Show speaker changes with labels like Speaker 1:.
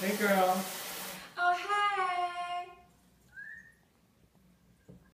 Speaker 1: Hey, girl.